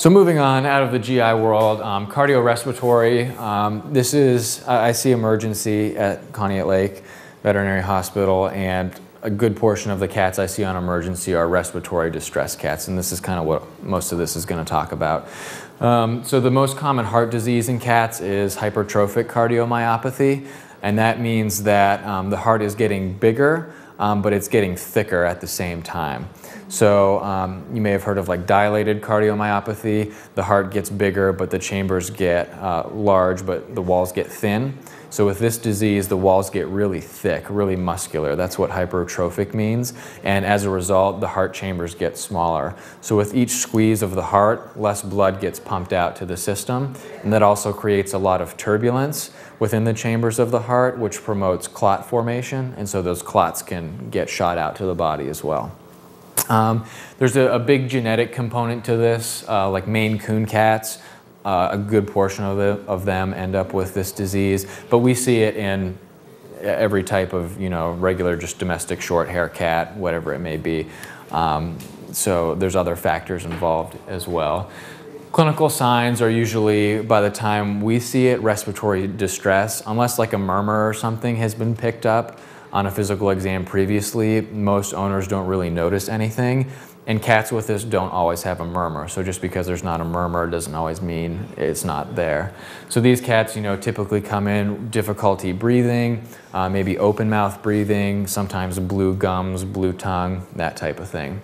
So moving on out of the GI world, um, cardiorespiratory. Um, this is I see emergency at Conneaut Lake Veterinary Hospital, and a good portion of the cats I see on emergency are respiratory distress cats, and this is kind of what most of this is going to talk about. Um, so the most common heart disease in cats is hypertrophic cardiomyopathy, and that means that um, the heart is getting bigger, um, but it's getting thicker at the same time. So um, you may have heard of like dilated cardiomyopathy. The heart gets bigger, but the chambers get uh, large, but the walls get thin. So with this disease, the walls get really thick, really muscular. That's what hypertrophic means. And as a result, the heart chambers get smaller. So with each squeeze of the heart, less blood gets pumped out to the system. And that also creates a lot of turbulence within the chambers of the heart, which promotes clot formation. And so those clots can get shot out to the body as well. Um, there's a, a, big genetic component to this, uh, like Maine Coon cats. Uh, a good portion of, of them end up with this disease, but we see it in every type of, you know, regular just domestic short hair cat, whatever it may be. Um, so there's other factors involved as well. Clinical signs are usually, by the time we see it, respiratory distress, unless like a murmur or something has been picked up on a physical exam previously, most owners don't really notice anything. And cats with this don't always have a murmur. So just because there's not a murmur doesn't always mean it's not there. So these cats, you know, typically come in difficulty breathing, uh, maybe open mouth breathing, sometimes blue gums, blue tongue, that type of thing.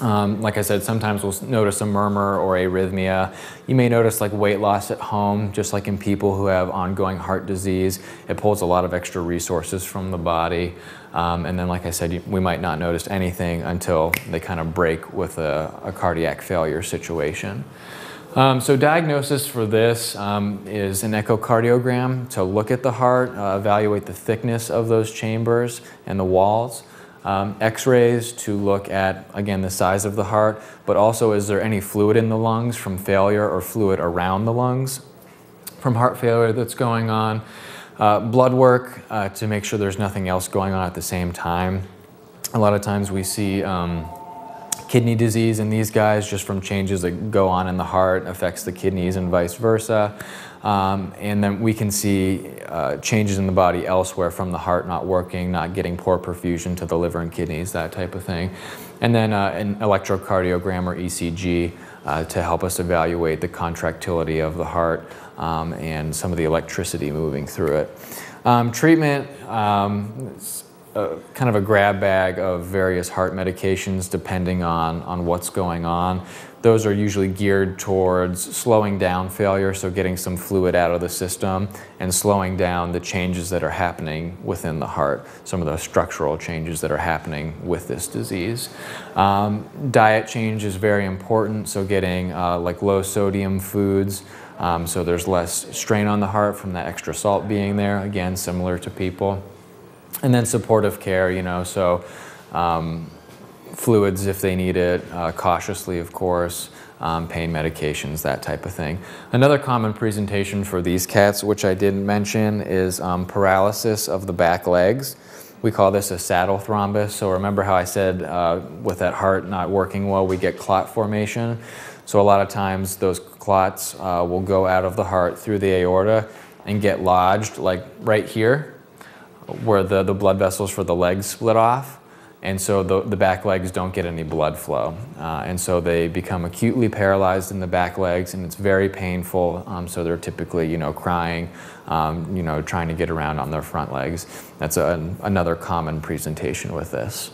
Um, like I said, sometimes we'll notice a murmur or arrhythmia. You may notice like weight loss at home, just like in people who have ongoing heart disease. It pulls a lot of extra resources from the body. Um, and then, like I said, we might not notice anything until they kind of break with a, a cardiac failure situation. Um, so diagnosis for this um, is an echocardiogram to look at the heart, uh, evaluate the thickness of those chambers and the walls um, x-rays to look at, again, the size of the heart, but also is there any fluid in the lungs from failure or fluid around the lungs from heart failure that's going on. Uh, blood work uh, to make sure there's nothing else going on at the same time. A lot of times we see um, kidney disease in these guys just from changes that go on in the heart affects the kidneys and vice versa. Um, and then we can see uh, changes in the body elsewhere from the heart not working, not getting poor perfusion to the liver and kidneys, that type of thing. And then uh, an electrocardiogram or ECG uh, to help us evaluate the contractility of the heart um, and some of the electricity moving through it. Um, treatment, um, a, kind of a grab bag of various heart medications depending on, on what's going on. Those are usually geared towards slowing down failure, so getting some fluid out of the system and slowing down the changes that are happening within the heart, some of the structural changes that are happening with this disease. Um, diet change is very important, so getting uh, like low sodium foods, um, so there's less strain on the heart from that extra salt being there, again, similar to people. And then supportive care, you know, so um, fluids if they need it, uh, cautiously, of course, um, pain medications, that type of thing. Another common presentation for these cats, which I didn't mention, is um, paralysis of the back legs. We call this a saddle thrombus. So remember how I said uh, with that heart not working well, we get clot formation. So a lot of times those clots uh, will go out of the heart through the aorta and get lodged like right here where the, the blood vessels for the legs split off and so the, the back legs don't get any blood flow. Uh, and so they become acutely paralyzed in the back legs, and it's very painful. Um, so they're typically, you know, crying, um, you know, trying to get around on their front legs. That's a, another common presentation with this.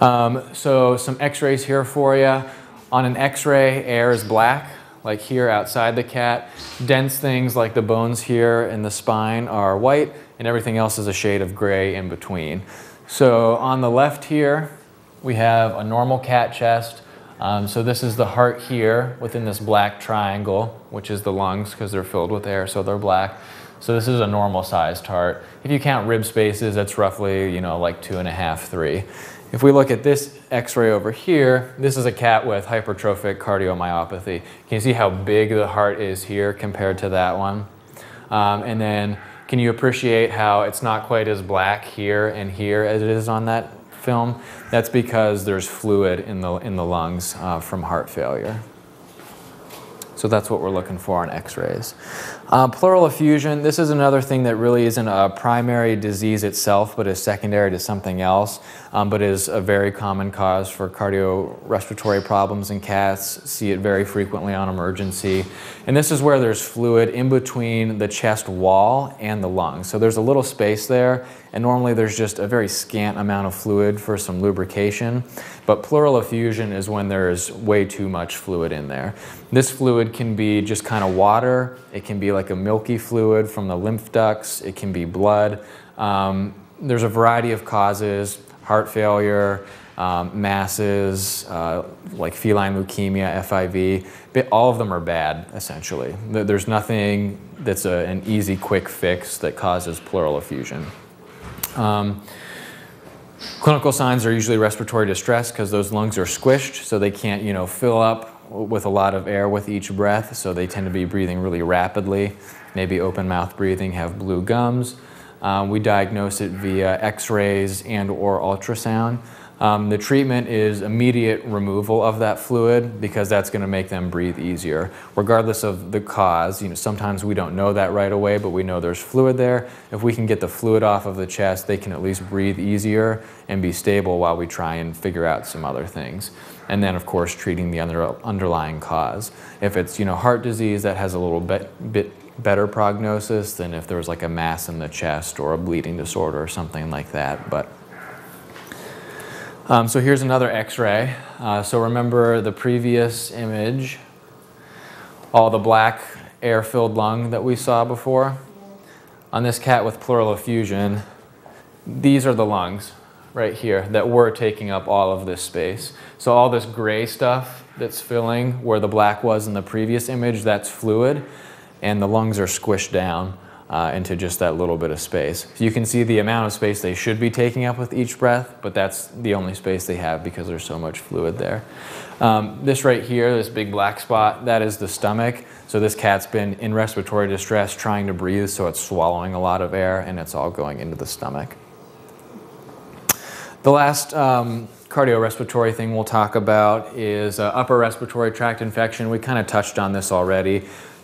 Um, so some x-rays here for you. On an x-ray, air is black, like here outside the cat. Dense things like the bones here and the spine are white, and everything else is a shade of gray in between. So on the left here, we have a normal cat chest. Um, so this is the heart here within this black triangle, which is the lungs because they're filled with air, so they're black. So this is a normal sized heart. If you count rib spaces, that's roughly, you know, like two and a half, three. If we look at this x-ray over here, this is a cat with hypertrophic cardiomyopathy. Can you see how big the heart is here compared to that one? Um, and then can you appreciate how it's not quite as black here and here as it is on that film. That's because there's fluid in the, in the lungs uh, from heart failure. So that's what we're looking for on x-rays. Uh, pleural effusion, this is another thing that really isn't a primary disease itself, but is secondary to something else, um, but is a very common cause for cardiorespiratory problems in cats. See it very frequently on emergency. And this is where there's fluid in between the chest wall and the lungs. So there's a little space there, and normally there's just a very scant amount of fluid for some lubrication. But pleural effusion is when there's way too much fluid in there. This fluid can be just kind of water, it can be like a milky fluid from the lymph ducts, it can be blood. Um, there's a variety of causes, heart failure, um, masses, uh, like feline leukemia, FIV, but all of them are bad, essentially. There's nothing that's a, an easy, quick fix that causes pleural effusion. Um, Clinical signs are usually respiratory distress because those lungs are squished, so they can't, you know, fill up with a lot of air with each breath, so they tend to be breathing really rapidly, maybe open mouth breathing, have blue gums. Um, we diagnose it via x-rays and or ultrasound. Um, the treatment is immediate removal of that fluid because that's going to make them breathe easier, regardless of the cause. You know, sometimes we don't know that right away, but we know there's fluid there. If we can get the fluid off of the chest, they can at least breathe easier and be stable while we try and figure out some other things. And then, of course, treating the under, underlying cause. If it's you know heart disease, that has a little bit, bit better prognosis than if there was like a mass in the chest or a bleeding disorder or something like that. But um, so here's another x-ray. Uh, so remember the previous image, all the black air-filled lung that we saw before? On this cat with pleural effusion, these are the lungs right here that were taking up all of this space. So all this gray stuff that's filling where the black was in the previous image, that's fluid, and the lungs are squished down uh, into just that little bit of space. So you can see the amount of space they should be taking up with each breath, but that's the only space they have because there's so much fluid there. Um, this right here, this big black spot, that is the stomach. So this cat's been in respiratory distress trying to breathe, so it's swallowing a lot of air and it's all going into the stomach. The last um, cardiorespiratory thing we'll talk about is uh, upper respiratory tract infection. We kind of touched on this already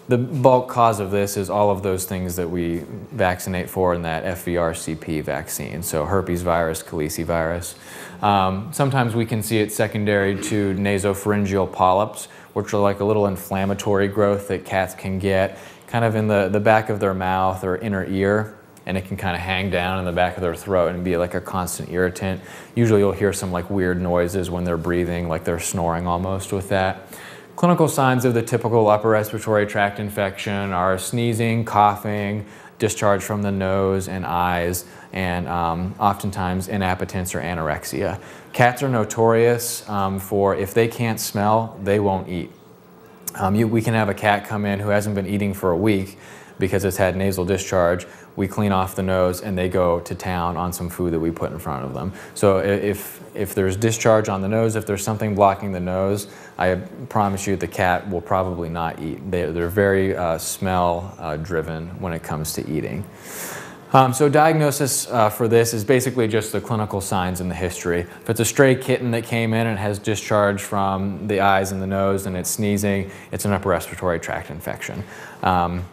the bulk cause of this is all of those things that we vaccinate for in that FVRCP vaccine. So herpes virus, calicivirus. Um, sometimes we can see it secondary to nasopharyngeal polyps, which are like a little inflammatory growth that cats can get kind of in the, the back of their mouth or inner ear and it can kind of hang down in the back of their throat and be like a constant irritant. Usually you'll hear some like weird noises when they're breathing, like they're snoring almost with that. Clinical signs of the typical upper respiratory tract infection are sneezing, coughing, discharge from the nose and eyes, and um, oftentimes inappetence or anorexia. Cats are notorious um, for if they can't smell, they won't eat. Um, you, we can have a cat come in who hasn't been eating for a week because it's had nasal discharge. We clean off the nose and they go to town on some food that we put in front of them. So if, if there's discharge on the nose, if there's something blocking the nose, I promise you the cat will probably not eat. They, are very uh, smell uh, driven when it comes to eating. Um, so diagnosis uh, for this is basically just the clinical signs and the history. If it's a stray kitten that came in and has discharge from the eyes and the nose and it's sneezing, it's an upper respiratory tract infection. Um,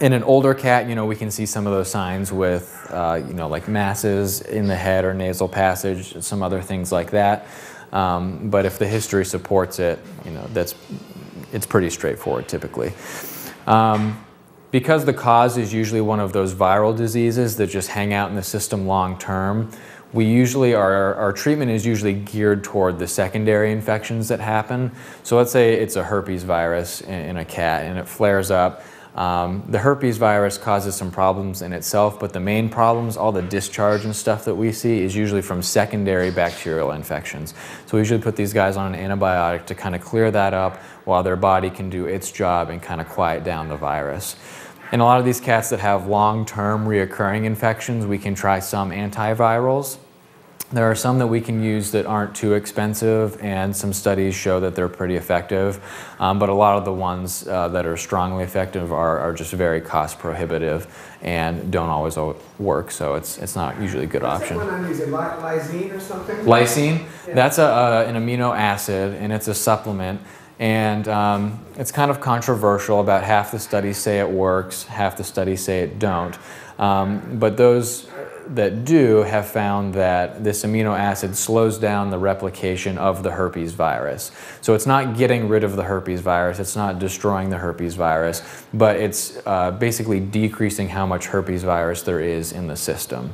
in an older cat, you know, we can see some of those signs with, uh, you know, like masses in the head or nasal passage, some other things like that. Um, but if the history supports it, you know, that's, it's pretty straightforward typically. Um, because the cause is usually one of those viral diseases that just hang out in the system long term, we usually, our, our treatment is usually geared toward the secondary infections that happen. So let's say it's a herpes virus in, in a cat and it flares up um, the herpes virus causes some problems in itself, but the main problems, all the discharge and stuff that we see, is usually from secondary bacterial infections. So we usually put these guys on an antibiotic to kind of clear that up while their body can do its job and kind of quiet down the virus. In a lot of these cats that have long-term reoccurring infections, we can try some antivirals. There are some that we can use that aren't too expensive, and some studies show that they're pretty effective. Um, but a lot of the ones uh, that are strongly effective are, are, just very cost prohibitive and don't always work. So it's it's not usually a good What's option. That one on, is it lysine or something? Lysine, yeah. that's a, uh, an amino acid, and it's a supplement. And um, it's kind of controversial. About half the studies say it works, half the studies say it don't. Um, but those that do have found that this amino acid slows down the replication of the herpes virus. So it's not getting rid of the herpes virus, it's not destroying the herpes virus, but it's uh, basically decreasing how much herpes virus there is in the system.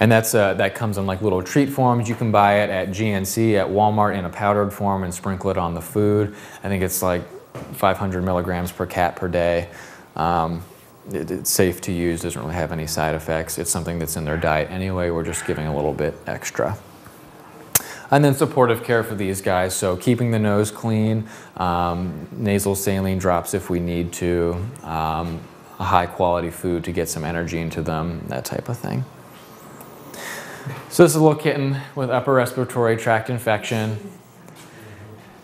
And that's, uh, that comes in like little treat forms. You can buy it at GNC, at Walmart in a powdered form and sprinkle it on the food. I think it's like 500 milligrams per cat per day. Um, it, it's safe to use, doesn't really have any side effects. It's something that's in their diet anyway. We're just giving a little bit extra. And then supportive care for these guys. So keeping the nose clean, um, nasal saline drops if we need to, um, high quality food to get some energy into them, that type of thing. So this is a little kitten with upper respiratory tract infection.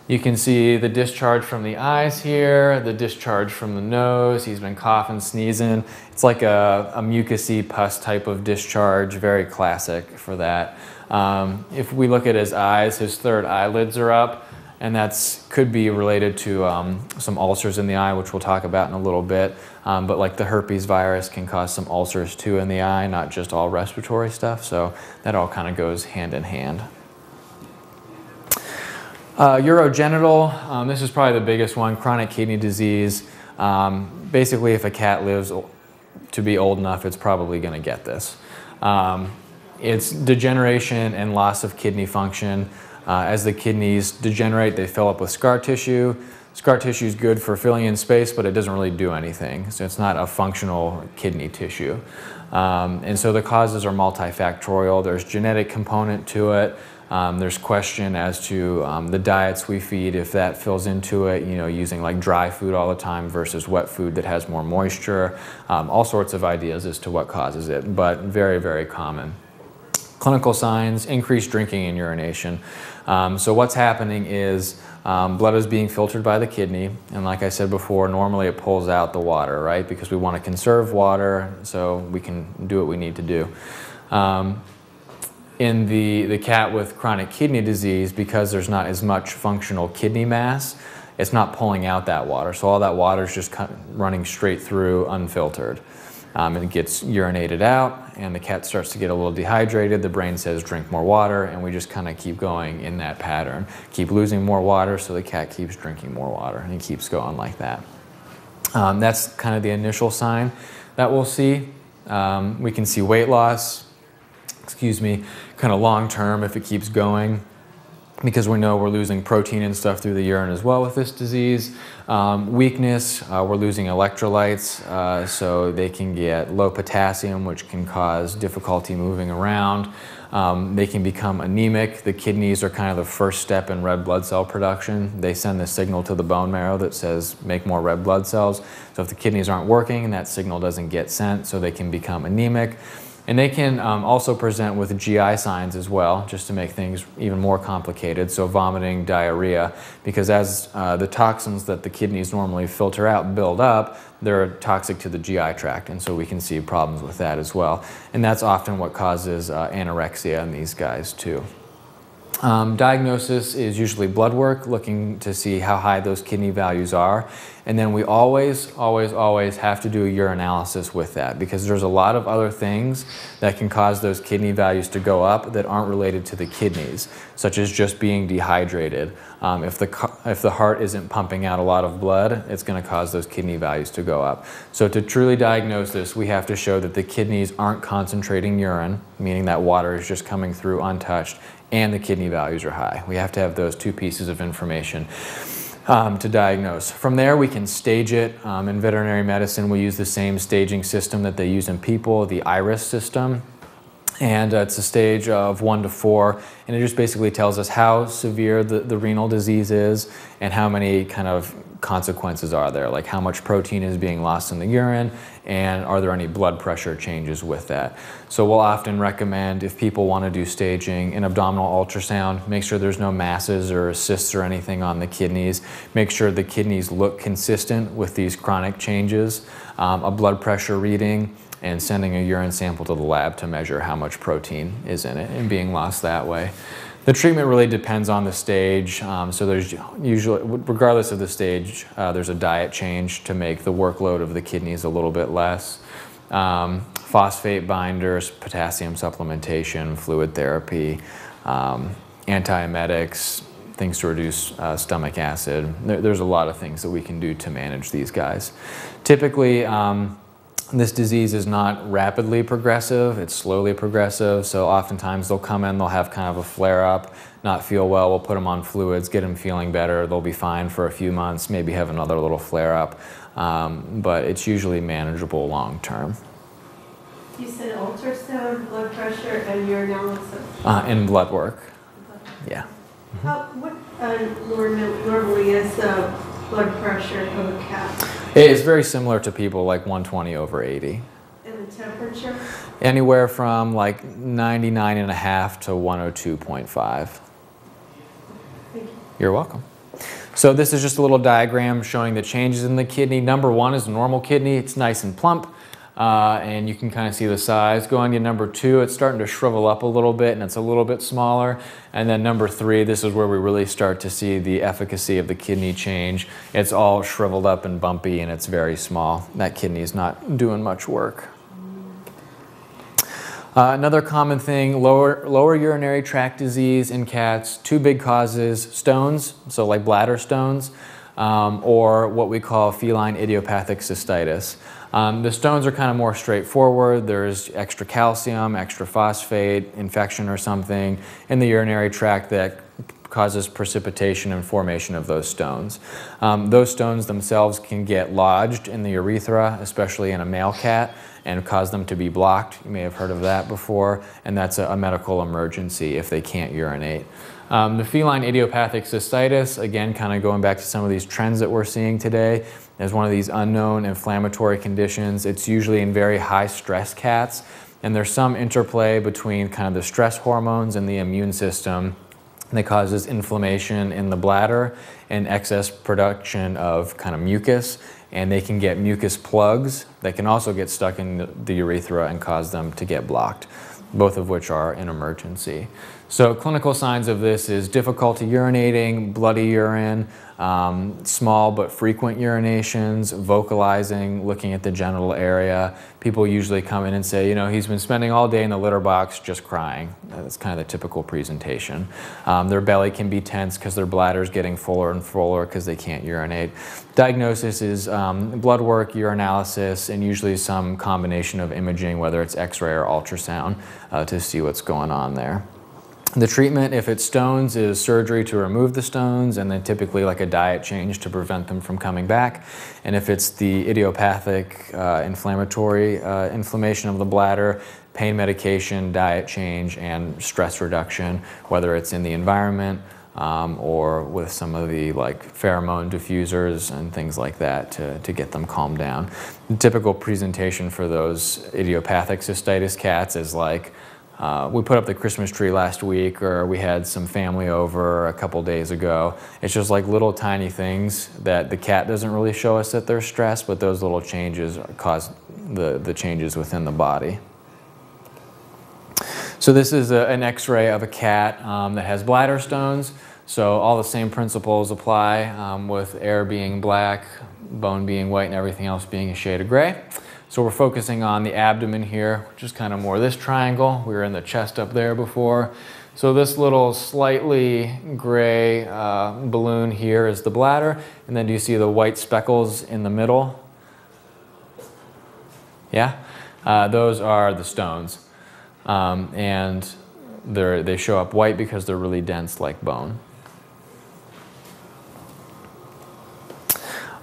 You can see the discharge from the eyes here, the discharge from the nose. He's been coughing, sneezing. It's like a, a mucousy pus type of discharge, very classic for that. Um, if we look at his eyes, his third eyelids are up, and that's could be related to um, some ulcers in the eye, which we'll talk about in a little bit. Um, but like the herpes virus can cause some ulcers too in the eye, not just all respiratory stuff. So that all kind of goes hand in hand. Uh, urogenital, um, this is probably the biggest one, chronic kidney disease. Um, basically, if a cat lives to be old enough, it's probably going to get this. Um, it's degeneration and loss of kidney function. Uh, as the kidneys degenerate, they fill up with scar tissue. Scar tissue is good for filling in space, but it doesn't really do anything. So it's not a functional kidney tissue. Um, and so the causes are multifactorial. There's genetic component to it. Um, there's question as to um, the diets we feed, if that fills into it, you know, using like dry food all the time versus wet food that has more moisture, um, all sorts of ideas as to what causes it, but very, very common. Clinical signs, increased drinking and urination. Um, so what's happening is um, blood is being filtered by the kidney, and like I said before, normally it pulls out the water, right? Because we want to conserve water so we can do what we need to do. In the, the cat with chronic kidney disease, because there's not as much functional kidney mass, it's not pulling out that water. So all that water is just running straight through unfiltered. Um, it gets urinated out, and the cat starts to get a little dehydrated. The brain says, drink more water, and we just kind of keep going in that pattern. Keep losing more water, so the cat keeps drinking more water, and it keeps going like that. Um, that's kind of the initial sign that we'll see. Um, we can see weight loss, excuse me, kind of long term if it keeps going because we know we're losing protein and stuff through the urine as well with this disease. Um, weakness, uh, we're losing electrolytes, uh, so they can get low potassium, which can cause difficulty moving around. Um, they can become anemic. The kidneys are kind of the first step in red blood cell production. They send the signal to the bone marrow that says make more red blood cells. So if the kidneys aren't working, that signal doesn't get sent, so they can become anemic. And they can um, also present with GI signs as well, just to make things even more complicated. So vomiting, diarrhea, because as uh, the toxins that the kidneys normally filter out build up, they're toxic to the GI tract, and so we can see problems with that as well. And that's often what causes uh, anorexia in these guys too. Um, diagnosis is usually blood work, looking to see how high those kidney values are. And then we always, always, always have to do a urinalysis with that because there's a lot of other things that can cause those kidney values to go up that aren't related to the kidneys, such as just being dehydrated. Um, if, the, if the heart isn't pumping out a lot of blood, it's going to cause those kidney values to go up. So to truly diagnose this, we have to show that the kidneys aren't concentrating urine, meaning that water is just coming through untouched, and the kidney values are high. We have to have those two pieces of information. Um, to diagnose. From there, we can stage it. Um, in veterinary medicine, we use the same staging system that they use in people, the IRIS system. and uh, it's a stage of one to four, and it just basically tells us how severe the, the renal disease is and how many kind of consequences are there, like how much protein is being lost in the urine and are there any blood pressure changes with that. So we'll often recommend if people want to do staging an abdominal ultrasound, make sure there's no masses or cysts or anything on the kidneys, make sure the kidneys look consistent with these chronic changes, um, a blood pressure reading, and sending a urine sample to the lab to measure how much protein is in it and being lost that way. The treatment really depends on the stage. Um, so there's usually, regardless of the stage, uh, there's a diet change to make the workload of the kidneys a little bit less. Um, phosphate binders, potassium supplementation, fluid therapy, um, antiemetics, things to reduce uh, stomach acid. There, there's a lot of things that we can do to manage these guys. Typically, um, this disease is not rapidly progressive, it's slowly progressive. So oftentimes they'll come in, they'll have kind of a flare up, not feel well. We'll put them on fluids, get them feeling better. They'll be fine for a few months, maybe have another little flare up. Um, but it's usually manageable long term. You said ultrasound, blood pressure, and urinalysis. Uh, and blood work. Yeah. How, what uh, normally is the blood pressure of a cat? It's very similar to people like 120 over 80. And the temperature? Anywhere from like 99 and a half to 102.5. Thank you. You're welcome. So this is just a little diagram showing the changes in the kidney. Number one is a normal kidney. It's nice and plump. Uh, and you can kind of see the size. Going to number two, it's starting to shrivel up a little bit and it's a little bit smaller. And then number three, this is where we really start to see the efficacy of the kidney change. It's all shriveled up and bumpy and it's very small. That kidney is not doing much work. Uh, another common thing, lower, lower urinary tract disease in cats, two big causes, stones, so like bladder stones, um, or what we call feline idiopathic cystitis. Um, the stones are kind of more straightforward. There's extra calcium, extra phosphate, infection or something in the urinary tract that causes precipitation and formation of those stones. Um, those stones themselves can get lodged in the urethra, especially in a male cat, and cause them to be blocked. You may have heard of that before, and that's a, a medical emergency if they can't urinate. Um, the feline idiopathic cystitis, again, kind of going back to some of these trends that we're seeing today, is one of these unknown inflammatory conditions. It's usually in very high stress cats, and there's some interplay between kind of the stress hormones and the immune system that causes inflammation in the bladder and excess production of kind of mucus. And they can get mucus plugs that can also get stuck in the urethra and cause them to get blocked, both of which are an emergency. So clinical signs of this is difficulty urinating, bloody urine, um, small but frequent urinations, vocalizing, looking at the genital area. People usually come in and say, you know, he's been spending all day in the litter box just crying. That's kind of the typical presentation. Um, their belly can be tense because their bladder is getting fuller and fuller because they can't urinate. Diagnosis is um, blood work, urinalysis, and usually some combination of imaging, whether it's x-ray or ultrasound, uh, to see what's going on there. The treatment, if it's stones, is surgery to remove the stones and then typically like a diet change to prevent them from coming back. And if it's the idiopathic uh, inflammatory uh, inflammation of the bladder, pain medication, diet change, and stress reduction, whether it's in the environment um, or with some of the like pheromone diffusers and things like that to, to get them calmed down. The typical presentation for those idiopathic cystitis cats is like uh, we put up the Christmas tree last week, or we had some family over a couple days ago. It's just like little tiny things that the cat doesn't really show us that they're stressed, but those little changes cause the, the changes within the body. So this is a, an x-ray of a cat um, that has bladder stones. So all the same principles apply um, with air being black, bone being white, and everything else being a shade of gray. So we're focusing on the abdomen here, which is kind of more this triangle. We were in the chest up there before. So this little slightly gray uh, balloon here is the bladder. And then do you see the white speckles in the middle? Yeah? Uh, those are the stones. Um, and they show up white because they're really dense like bone.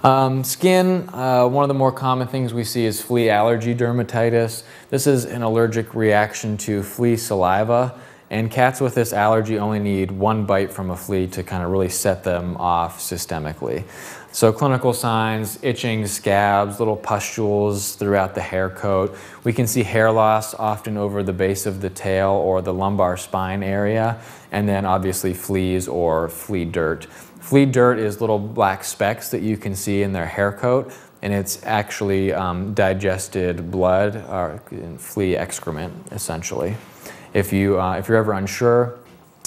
Um, skin, uh, one of the more common things we see is flea allergy dermatitis. This is an allergic reaction to flea saliva, and cats with this allergy only need one bite from a flea to kind of really set them off systemically. So clinical signs, itching, scabs, little pustules throughout the hair coat. We can see hair loss often over the base of the tail or the lumbar spine area, and then obviously fleas or flea dirt. Flea dirt is little black specks that you can see in their hair coat, and it's actually um, digested blood or flea excrement, essentially. If, you, uh, if you're ever unsure,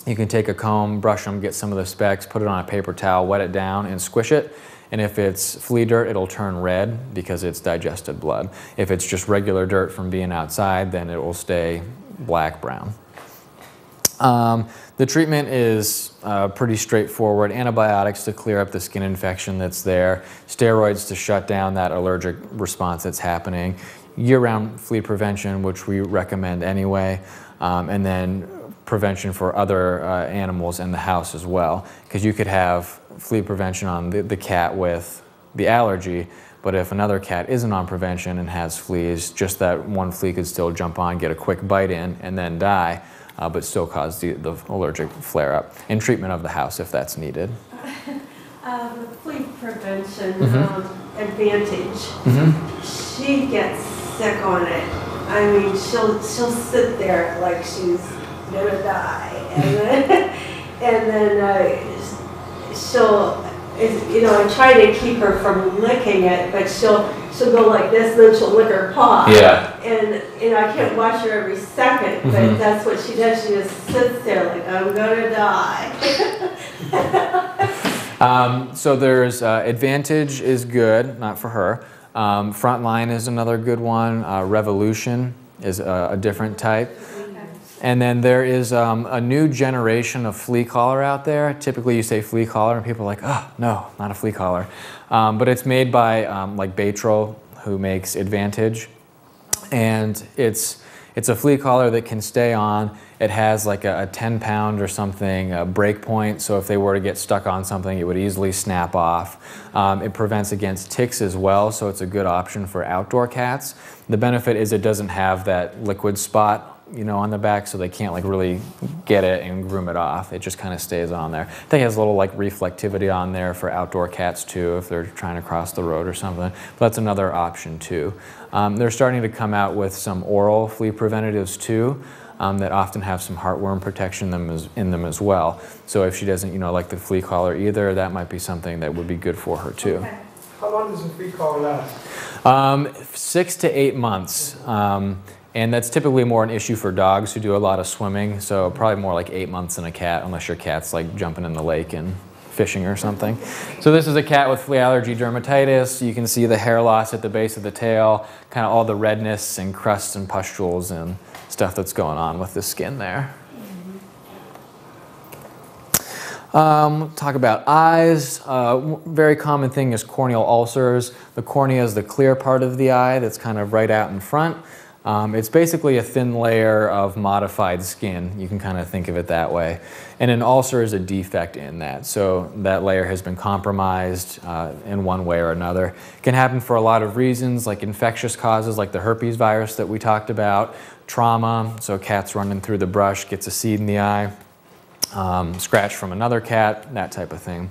you can take a comb, brush them, get some of the specks, put it on a paper towel, wet it down, and squish it and if it's flea dirt, it'll turn red because it's digested blood. If it's just regular dirt from being outside, then it will stay black brown. Um, the treatment is uh, pretty straightforward. Antibiotics to clear up the skin infection that's there, steroids to shut down that allergic response that's happening, year-round flea prevention, which we recommend anyway, um, and then prevention for other uh, animals in the house as well. Because you could have flea prevention on the, the cat with the allergy, but if another cat isn't on prevention and has fleas, just that one flea could still jump on, get a quick bite in, and then die, uh, but still cause the, the allergic flare-up. And treatment of the house if that's needed. Uh, flea prevention Mhm. um, advantage, Mm-hmm. she gets sick on it. I mean, she'll, she'll sit there like she's gonna die. And then, and then uh, she'll, is- you know, I try to keep her from licking it, but she'll, she'll go like this, then she'll lick her paw. Yeah. And, you know, I can't watch her every second, but Mhm. that's what she does. She just sits there like, I'm gonna die. Um, so there's uh, Advantage is good, not for her. Um, Frontline is another good one. Uh, Revolution is a, a different type. And then there is um, a new generation of flea collar out there. Typically, you say flea collar, and people are like, "Oh, no, not a flea collar." Um, but it's made by um, like Baytril, who makes Advantage, and it's it's a flea collar that can stay on. It has like a, a 10 pound or something uh, break point, so if they were to get stuck on something, it would easily snap off. Um, it prevents against ticks as well, so it's a good option for outdoor cats. The benefit is it doesn't have that liquid spot you know, on the back, so they can't like really get it and groom it off. It just kind of stays on there. I think it has a little like reflectivity on there for outdoor cats too, if they're trying to cross the road or something. But that's another option too. Um, they're starting to come out with some oral flea preventatives too. Um, that often have some heartworm protection them as, in them as well. So if she doesn't, you know, like the flea collar either, that might be something that would be good for her too. Okay. How long does a flea collar last? Um, six to eight months. Um, and that's typically more an issue for dogs who do a lot of swimming. So probably more like eight months than a cat, unless your cat's like jumping in the lake and fishing or something. So this is a cat with flea allergy dermatitis. You can see the hair loss at the base of the tail, kind of all the redness and crusts and pustules and stuff that's going on with the skin there. Um, talk about eyes. Uh, very common thing is corneal ulcers. The cornea is the clear part of the eye that's kind of right out in front. Um, it's basically a thin layer of modified skin. You can kind of think of it that way. And an ulcer is a defect in that. So that layer has been compromised uh, in one way or another. It can happen for a lot of reasons, like infectious causes, like the herpes virus that we talked about, trauma. So cats running through the brush gets a seed in the eye um, scratch from another cat, that type of thing.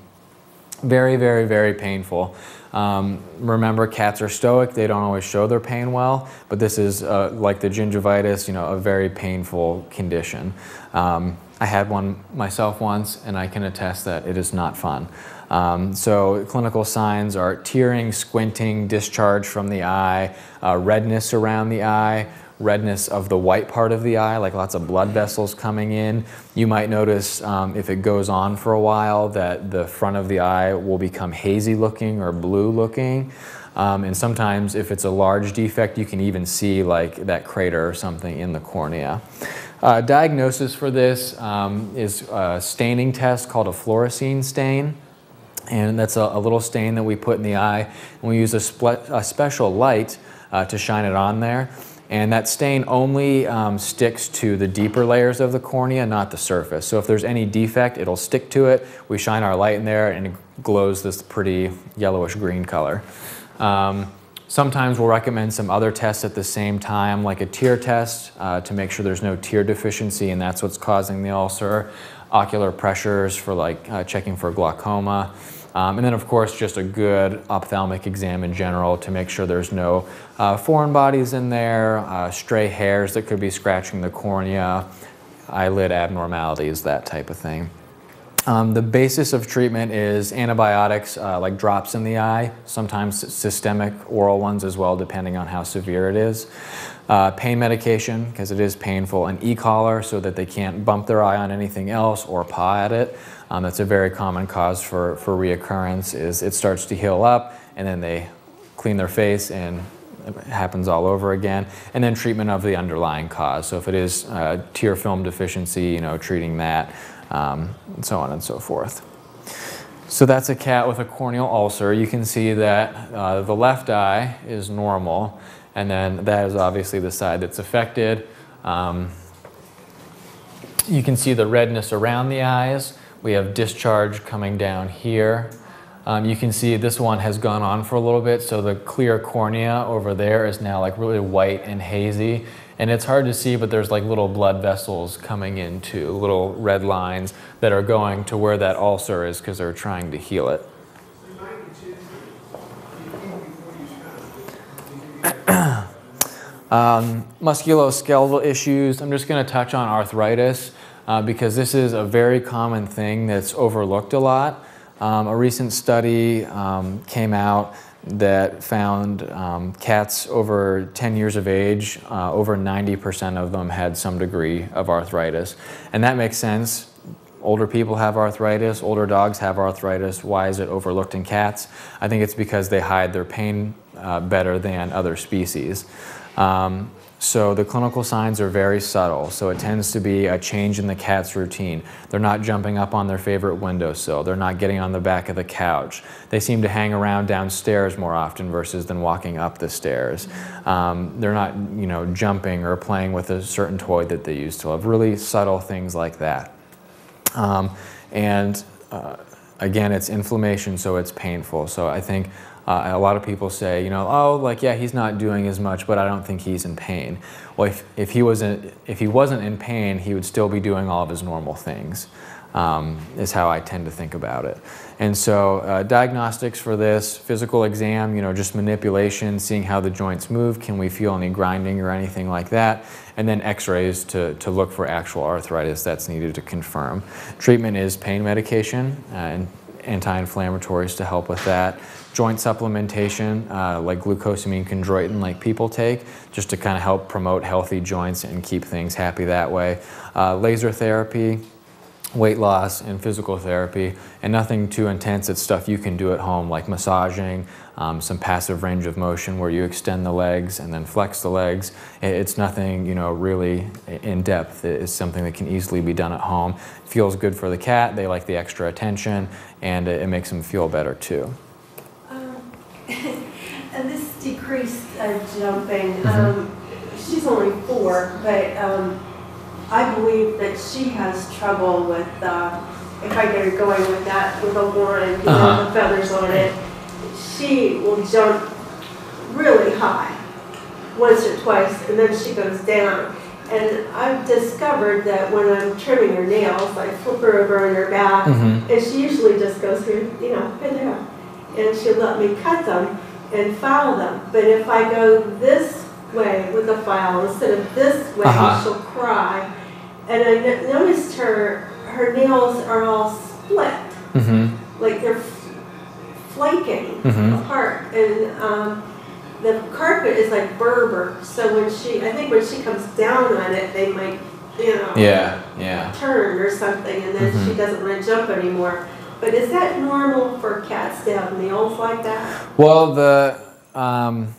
Very, very, very painful. Um, remember, cats are stoic; they don't always show their pain well. But this is uh, like the gingivitis, you know, a very painful condition. Um, I had one myself once, and I can attest that it is not fun. Um, so clinical signs are tearing, squinting, discharge from the eye, uh, redness around the eye, redness of the white part of the eye, like lots of blood vessels coming in. You might notice um, if it goes on for a while that the front of the eye will become hazy looking or blue looking. Um, and sometimes if it's a large defect, you can even see like that crater or something in the cornea. Uh, diagnosis for this um, is a staining test called a fluorescein stain. And that's a, a little stain that we put in the eye. And we use a, a special light uh, to shine it on there. And that stain only um, sticks to the deeper layers of the cornea, not the surface. So if there's any defect, it'll stick to it. We shine our light in there and it glows this pretty yellowish green color. Um, sometimes we'll recommend some other tests at the same time, like a tear test uh, to make sure there's no tear deficiency and that's what's causing the ulcer. Ocular pressures for like uh, checking for glaucoma. Um, and then of course just a good ophthalmic exam in general to make sure there's no uh, foreign bodies in there, uh, stray hairs that could be scratching the cornea, eyelid abnormalities, that type of thing. Um, the basis of treatment is antibiotics uh, like drops in the eye, sometimes systemic oral ones as well, depending on how severe it is. Uh, pain medication, because it is painful, an e-collar so that they can't bump their eye on anything else or paw at it. Um, that's a very common cause for, for reoccurrence is it starts to heal up and then they clean their face and it happens all over again. And then treatment of the underlying cause. So if it is uh, tear film deficiency, you know, treating that, um, and so on and so forth. So that's a cat with a corneal ulcer. You can see that uh, the left eye is normal, and then that is obviously the side that's affected. Um, you can see the redness around the eyes. We have discharge coming down here. Um, you can see this one has gone on for a little bit, so the clear cornea over there is now like really white and hazy. And it's hard to see, but there's like little blood vessels coming into little red lines that are going to where that ulcer is because they're trying to heal it. Um, musculoskeletal issues, I'm just going to touch on arthritis uh, because this is a very common thing that's overlooked a lot. Um, a recent study um, came out that found um, cats over 10 years of age, uh, over 90% of them had some degree of arthritis. And that makes sense. Older people have arthritis, older dogs have arthritis. Why is it overlooked in cats? I think it's because they hide their pain uh, better than other species. Um, so the clinical signs are very subtle. So it tends to be a change in the cat's routine. They're not jumping up on their favorite windowsill. They're not getting on the back of the couch. They seem to hang around downstairs more often versus than walking up the stairs. Um, they're not, you know, jumping or playing with a certain toy that they used to love. Really subtle things like that. Um, and uh, again, it's inflammation, so it's painful. So I think uh, a lot of people say, you know, oh, like yeah, he's not doing as much, but I don't think he's in pain. Well, if, if he wasn't if he wasn't in pain, he would still be doing all of his normal things. Um, is how I tend to think about it. And so uh, diagnostics for this, physical exam, you know, just manipulation, seeing how the joints move, can we feel any grinding or anything like that, and then x-rays to, to look for actual arthritis that's needed to confirm. Treatment is pain medication uh, and anti-inflammatories to help with that joint supplementation uh, like glucosamine chondroitin like people take just to kind of help promote healthy joints and keep things happy that way. Uh, laser therapy, weight loss, and physical therapy, and nothing too intense. It's stuff you can do at home like massaging, um, some passive range of motion where you extend the legs and then flex the legs. It's nothing, you know, really in depth. It's something that can easily be done at home. It feels good for the cat. They like the extra attention, and it, it makes them feel better too. and this decreased uh, jumping, mm -hmm. um, she's only four, but um, I believe that she has trouble with, uh, if I get her going with that, with a wand, you uh -huh. know, uh-huh. the feathers on it, she will jump really high once or twice, and then she goes down. And I've discovered that when I'm trimming her nails, I flip her over on her back, mm -hmm. and she usually just goes through, you know, and there and she'll let me cut them and file them. But if I go this way with the file instead of this way, uh-huh. she'll cry. And I noticed her her nails are all split, mm-hmm. like they're flaking mm-hmm. apart, and um, the carpet is like Berber. So when she, I think when she comes down on it, they might, you know, yeah, yeah, turn or something, and then mm-hmm. she doesn't want to jump anymore. But is that normal for cats to have nails like that? Well, the um,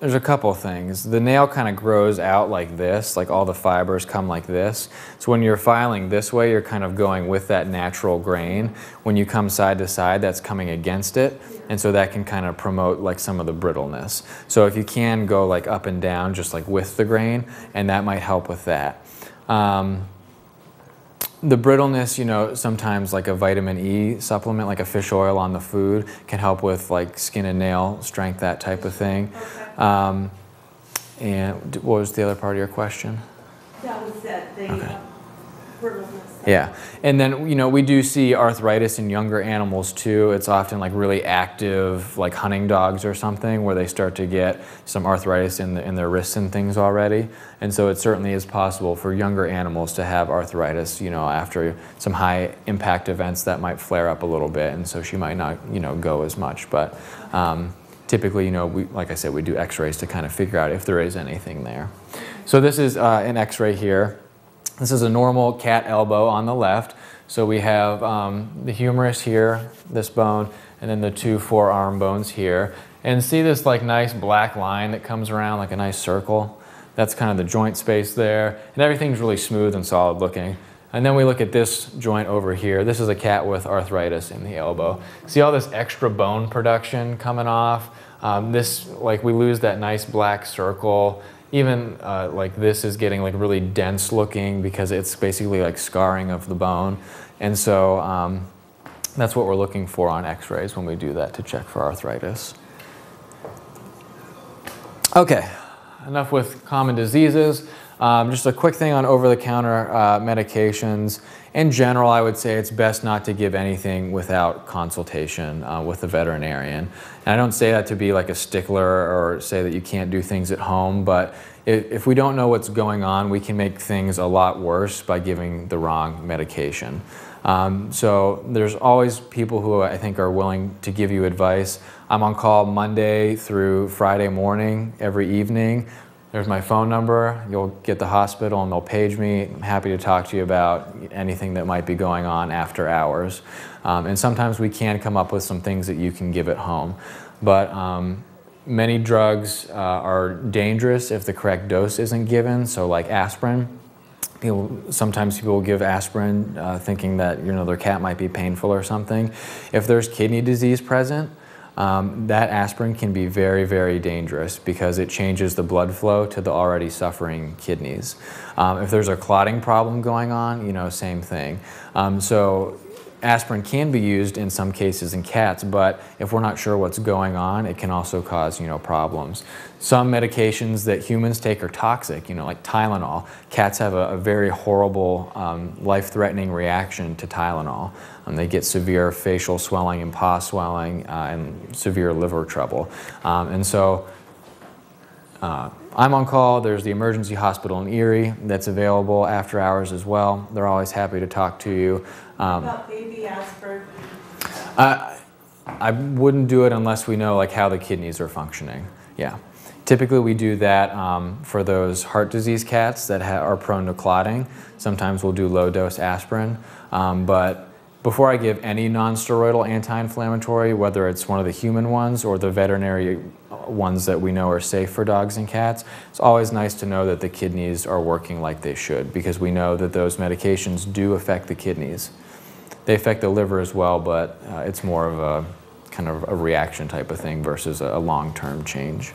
there's a couple things. The nail kind of grows out like this, like all the fibers come like this. So when you're filing this way, you're kind of going with that natural grain. When you come side to side, that's coming against it. And so that can kind of promote like some of the brittleness. So if you can go like up and down, just like with the grain, and that might help with that. Um, the brittleness, you know, sometimes like a vitamin E supplement, like a fish oil on the food, can help with like skin and nail strength, that type of thing. Okay. Um, and what was the other part of your question? That was it, the Okay. Yeah, and then you know we do see arthritis in younger animals too. It's often like really active, like hunting dogs or something, where they start to get some arthritis in the, in their wrists and things already. And so it certainly is possible for younger animals to have arthritis, you know, after some high impact events that might flare up a little bit, and so she might not, you know, go as much. But um, typically, you know, we like I said, we do X-rays to kind of figure out if there is anything there. So this is uh, an X-ray here. This is a normal cat elbow on the left. So we have um, the humerus here, this bone, and then the two forearm bones here. And see this like nice black line that comes around like a nice circle? That's kind of the joint space there. And everything's really smooth and solid looking. And then we look at this joint over here. This is a cat with arthritis in the elbow. See all this extra bone production coming off? Um, this, like we lose that nice black circle even uh, like this is getting like really dense looking because it's basically like scarring of the bone. And so um, that's what we're looking for on x-rays when we do that to check for arthritis. Okay enough with common diseases. Um, just a quick thing on over-the-counter uh, medications in general i would say it's best not to give anything without consultation uh, with a veterinarian. And i don't say that to be like a stickler or say that you can't do things at home but if, if we don't know what's going on we can make things a lot worse by giving the wrong medication. Um, so there's always people who i think are willing to give you advice. I'm on call monday through friday morning every evening there's my phone number. You'll get the hospital and they'll page me. I'm happy to talk to you about anything that might be going on after hours. Um, and sometimes we can come up with some things that you can give at home. But um, many drugs uh, are dangerous if the correct dose isn't given. So, like aspirin, people, sometimes people will give aspirin uh, thinking that you know their cat might be painful or something. If there's kidney disease present, um, that aspirin can be very, very dangerous because it changes the blood flow to the already suffering kidneys. Um, if there's a clotting problem going on, you know, same thing. Um, so aspirin can be used in some cases in cats, but if we're not sure what's going on, it can also cause, you know, problems. Some medications that humans take are toxic, you know, like Tylenol. Cats have a, a very horrible, um, life-threatening reaction to Tylenol. Um, they get severe facial swelling and paw swelling uh, and severe liver trouble. Um, and so uh, I'm on call. There's the emergency hospital in Erie that's available after hours as well. They're always happy to talk to you. Um, About baby aspirin. I, I wouldn't do it unless we know like how the kidneys are functioning. Yeah. Typically, we do that um, for those heart disease cats that ha- are prone to clotting. Sometimes we'll do low dose aspirin. Um, but before I give any non-steroidal anti-inflammatory, whether it's one of the human ones or the veterinary ones that we know are safe for dogs and cats, it's always nice to know that the kidneys are working like they should because we know that those medications do affect the kidneys. They affect the liver as well, but uh, it's more of a kind of a reaction type of thing versus a, a long-term change.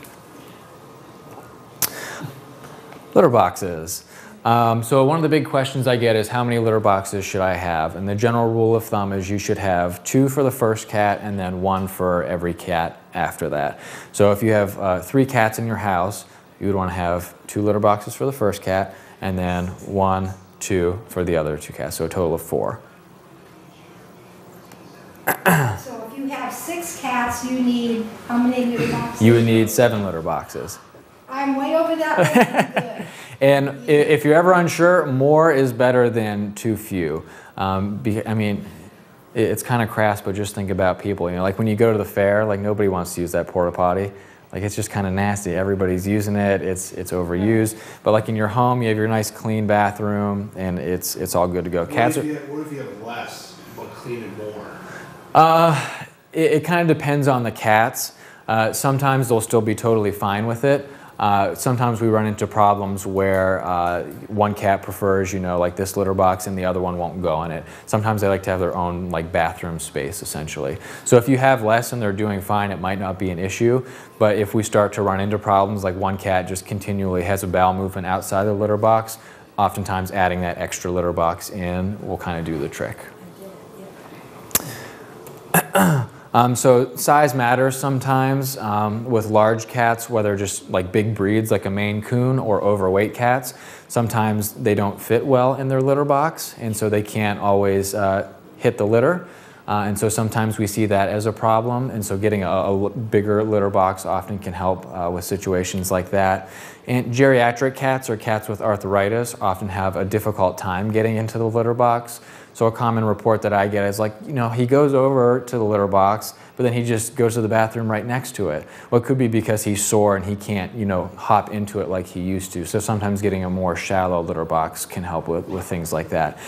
Litter boxes. Um, so one of the big questions I get is how many litter boxes should I have? And the general rule of thumb is you should have two for the first cat and then one for every cat after that. So if you have uh, three cats in your house, you would want to have two litter boxes for the first cat and then one, two for the other two cats. So a total of four. So if you have six cats, you need how many litter boxes? You would need seven litter boxes. I'm way over that. And i- if you're ever unsure, more is better than too few. Um, I mean, it's kind of crass, but just think about people. You know, like when you go to the fair, like nobody wants to use that porta potty. Like it's just kind of nasty. Everybody's using it. It's it's overused. But like in your home, you have your nice clean bathroom, and it's it's all good to go. What Cats if, are. you have, what if you have less, but clean and more? Uh, it, it kind of depends on the cats. Uh, sometimes they'll still be totally fine with it. Uh, sometimes we run into problems where uh, one cat prefers, you know, like this litter box and the other one won't go in it. Sometimes they like to have their own like bathroom space essentially. So if you have less and they're doing fine, it might not be an issue. But if we start to run into problems like one cat just continually has a bowel movement outside the litter box, oftentimes adding that extra litter box in will kind of do the trick. Um, so size matters sometimes um, with large cats, whether just like big breeds like a Maine Coon or overweight cats. Sometimes they don't fit well in their litter box, and so they can't always uh, hit the litter. Uh, and so sometimes we see that as a problem, and so getting a, a bigger litter box often can help uh, with situations like that. And geriatric cats or cats with arthritis often have a difficult time getting into the litter box. So a common report that I get is like, you know, he goes over to the litter box, but then he just goes to the bathroom right next to it. Well, it could be because he's sore and he can't, you know, hop into it like he used to. So sometimes getting a more shallow litter box can help with, with things like that.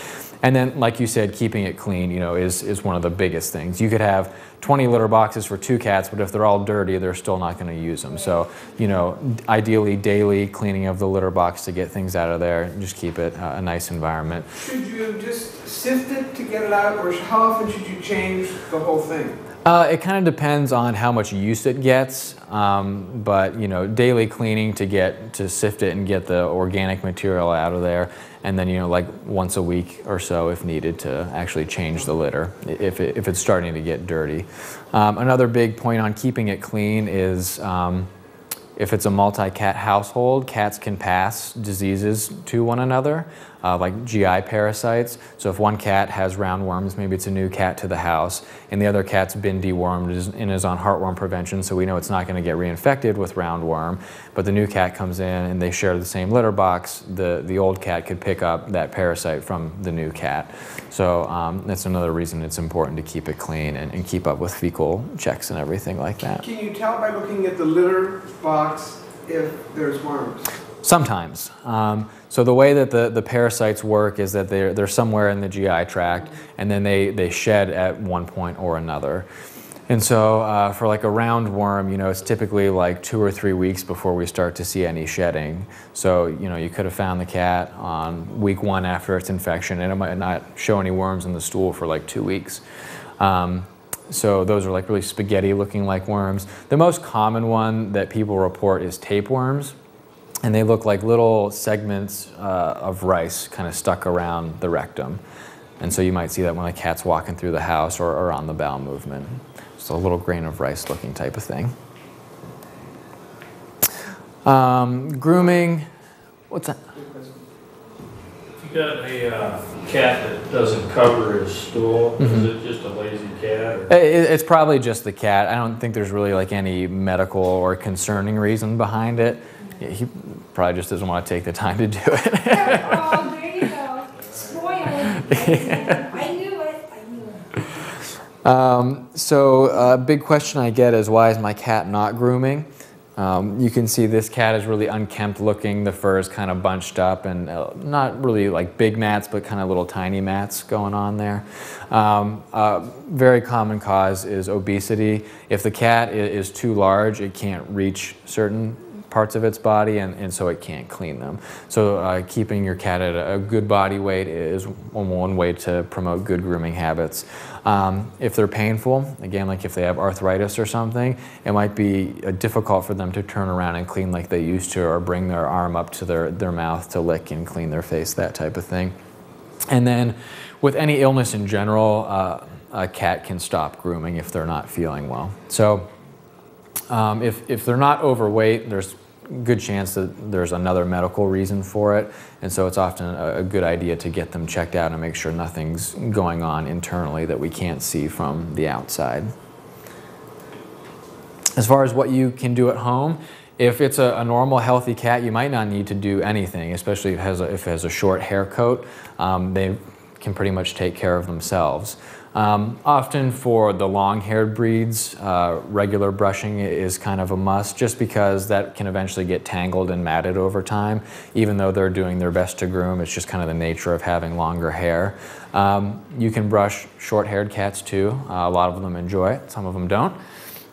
And then, like you said, keeping it clean, you know, is, is one of the biggest things. You could have 20 litter boxes for two cats, but if they're all dirty, they're still not going to use them. So, you know, ideally daily cleaning of the litter box to get things out of there and just keep it uh, a nice environment. Should you just sift it to get it out, or how often should you change the whole thing? Uh, it kind of depends on how much use it gets, um, but you know, daily cleaning to get to sift it and get the organic material out of there, and then you know, like once a week or so if needed to actually change the litter if, it, if it's starting to get dirty. Um, another big point on keeping it clean is. Um, if it's a multi-cat household, cats can pass diseases to one another uh, like GI parasites. So if one cat has roundworms, maybe it's a new cat to the house, and the other cat's been dewormed and is on heartworm prevention, so we know it's not going to get reinfected with roundworm. But the new cat comes in and they share the same litter box. The the old cat could pick up that parasite from the new cat. So um, that's another reason it's important to keep it clean and, and keep up with fecal checks and everything like that. Can you tell by looking at the litter box if there's worms? Sometimes. Um, so the way that the, the parasites work is that they're, they're somewhere in the GI tract and then they, they shed at one point or another. And so uh, for like a roundworm, you know, it's typically like two or three weeks before we start to see any shedding. So, you know, you could have found the cat on week one after its infection and it might not show any worms in the stool for like two weeks. Um, so those are like really spaghetti looking like worms. The most common one that people report is tapeworms and they look like little segments uh, of rice kind of stuck around the rectum. And so you might see that when a cat's walking through the house or, or on the bowel movement. Just a little grain of rice looking type of thing. Um, grooming, what's that? If you got a uh, cat that doesn't cover his stool, is Mhm. it just a lazy cat? Or? I- I- It's probably just the cat. I don't think there's really like any medical or concerning reason behind it. He probably just doesn't want to take the time to do it. Oh, there you go. Spoiled. I knew it, I knew it. Um, so a big question I get is why is my cat not grooming? Um, you can see this cat is really unkempt looking. The fur is kind of bunched up and uh, not really like big mats, but kind of little tiny mats going on there. Um, uh, very common cause is obesity. If the cat i- is too large, it can't reach certain parts of its body and, and so it can't clean them. So uh, keeping your cat at a, good body weight is one, one way to promote good grooming habits. Um, if they're painful, again, like if they have arthritis or something, it might be uh, difficult for them to turn around and clean like they used to or bring their arm up to their, their mouth to lick and clean their face, that type of thing. And then with any illness in general, uh, a cat can stop grooming if they're not feeling well. So um, if, if they're not overweight, there's good chance that there's another medical reason for it. And so it's often a, good idea to get them checked out and make sure nothing's going on internally that we can't see from the outside. As far as what you can do at home, if it's a, a normal, healthy cat, you might not need to do anything, especially if it has a, if it has a short hair coat. Um, they can pretty much take care of themselves. Um, often for the long-haired breeds, uh, regular brushing is kind of a must just because that can eventually get tangled and matted over time. Even though they're doing their best to groom, it's just kind of the nature of having longer hair. Um, you can brush short-haired cats too. Uh, a lot of them enjoy it, some of them don't.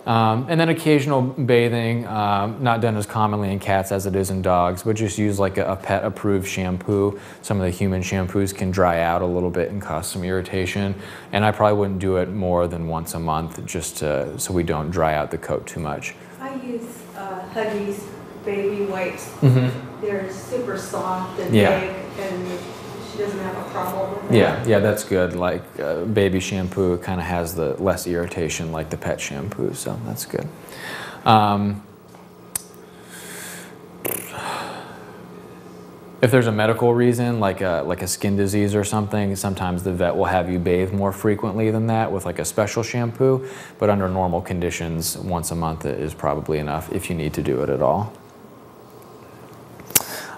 Um, and then occasional bathing, um, not done as commonly in cats as it is in dogs, but just use like a, a pet approved shampoo. Some of the human shampoos can dry out a little bit and cause some irritation. And I probably wouldn't do it more than once a month just to, so we don't dry out the coat too much. I use uh, Huggies baby wipes. Mm-hmm. They're super soft and Yeah. big, and she doesn't have a problem with. Yeah, yeah, that's good. Like uh, baby shampoo kind of has the less irritation like the pet shampoo, so that's good. Um, if there's a medical reason, like a, like a skin disease or something, sometimes the vet will have you bathe more frequently than that with like a special shampoo. But under normal conditions, once a month is probably enough if you need to do it at all.